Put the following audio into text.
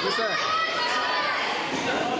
What's that?